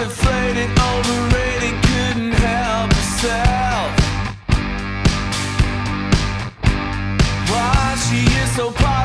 deflated, overrated, couldn't help herself. Why she is so.